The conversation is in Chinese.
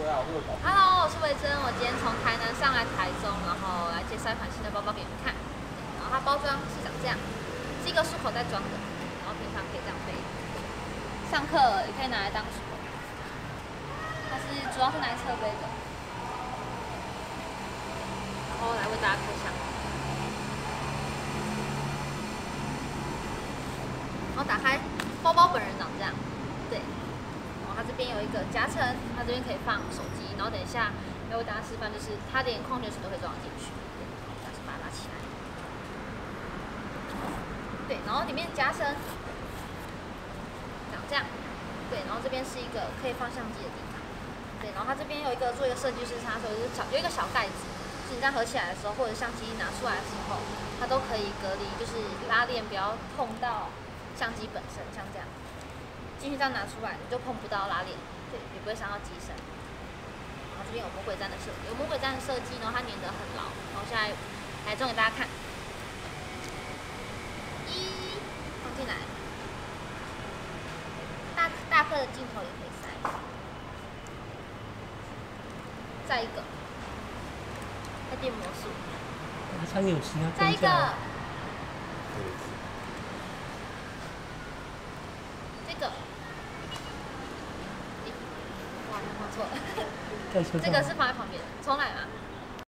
Hello，我是维珍，我今天从台南上来台中，然后来介绍一款新的包包给你们看。然后它包装是长这样，是一个束口袋装的，然后平常可以这样背，上课也可以拿来当束口。它是主要是拿来侧背的。然后来为大家开箱。然后打开包包本人长这样，对。它这边有一个夹层，它这边可以放手机，然后等一下要为大家示范，就是它连矿泉水都可以装进去。但是把它拉起来。对，然后里面夹层长这样。对，然后这边是一个可以放相机的地方。对，然后它这边有一个做一个设计师插手，就是小有一个小盖子，是你在合起来的时候，或者相机拿出来的时候，它都可以隔离，就是拉链不要碰到相机本身，像这样。进去这样拿出来，你就碰不到拉链，对，也不会伤到机身。然后这边有魔鬼毡的设，有魔鬼毡的设计，然后它粘得很牢。然后现在来装给大家看，一放进来，大大颗的镜头也可以塞，再一个，再变魔术，马上有其他再一个。哇，放错，这个是放在旁边，重来吗？